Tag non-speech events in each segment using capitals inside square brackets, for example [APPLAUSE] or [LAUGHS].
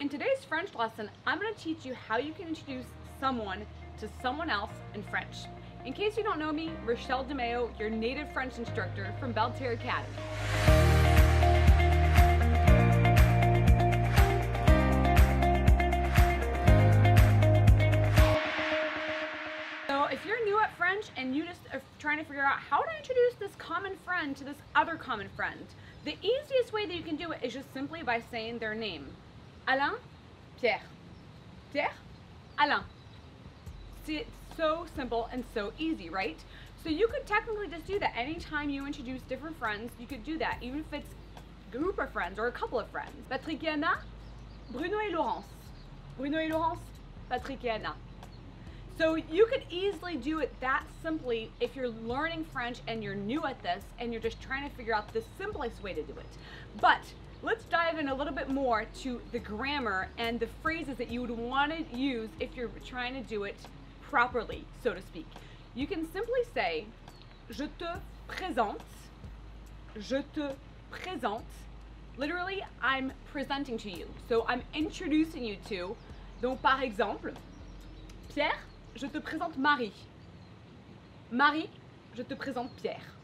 In today's French lesson, I'm going to teach you how you can introduce someone to someone else in French. In case you don't know me, Rachele DeMeo, your native French instructor from Belle Terre Academy. So if you're new at French and you just are trying to figure out how to introduce this common friend to this other common friend, the easiest way that you can do it is just simply by saying their name. Alain, Pierre. Pierre, Alain. See, it's so simple and so easy, right? So you could technically just do that anytime you introduce different friends. You could do that, even if it's a group of friends or a couple of friends. Patrick et Anna, Bruno et Laurence. Bruno et Laurence, Patrick et Anna. So you could easily do it that simply if you're learning French and you're new at this and you're just trying to figure out the simplest way to do it. But let's dive in a little bit more to the grammar and the phrases that you would want to use if you're trying to do it properly, so to speak. You can simply say, je te présente, je te présente. Literally, I'm presenting to you. So I'm introducing you to. Donc, par exemple, Pierre, je te présente Marie. Marie, je te présente Pierre.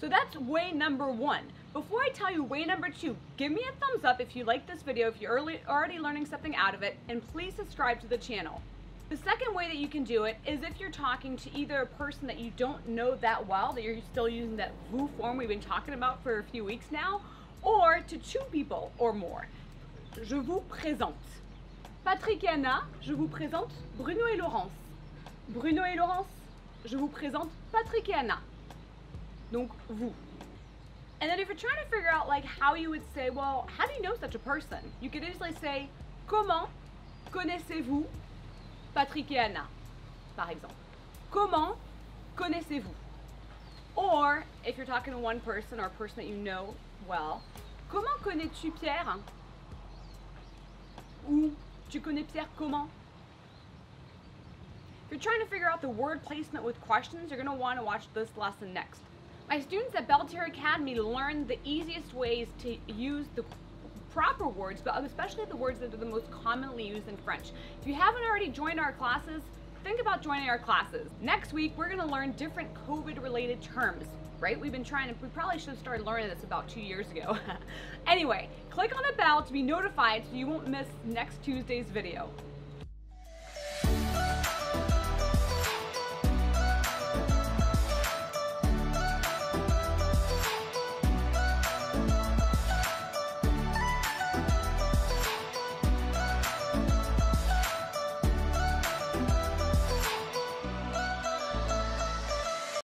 So that's way number one. Before I tell you way number two, give me a thumbs up if you like this video, if you're early, already learning something out of it, and please subscribe to the channel. The second way that you can do it is if you're talking to either a person that you don't know that well, that you're still using that vous form we've been talking about for a few weeks now, or to two people or more. Je vous présente. Patrick et Anna, je vous présente Bruno et Laurence. Bruno et Laurence, je vous présente Patrick et Anna. Donc, vous. And then if you're trying to figure out like how you would say, well, how do you know such a person? You could easily say, comment connaissez-vous Patrick et Anna, par exemple. Comment connaissez-vous? Or, if you're talking to one person or a person that you know well, comment connais-tu Pierre? Ou tu connais Pierre comment? If you're trying to figure out the word placement with questions, you're going to want to watch this lesson next. My students at Belle Terre Academy learn the easiest ways to use the proper words, but especially the words that are the most commonly used in French. If you haven't already joined our classes, think about joining our classes. Next week, we're gonna learn different COVID-related terms, right? We've been trying to, we probably should have started learning this about two years ago. [LAUGHS] anyway, click on the bell to be notified so you won't miss next Tuesday's video.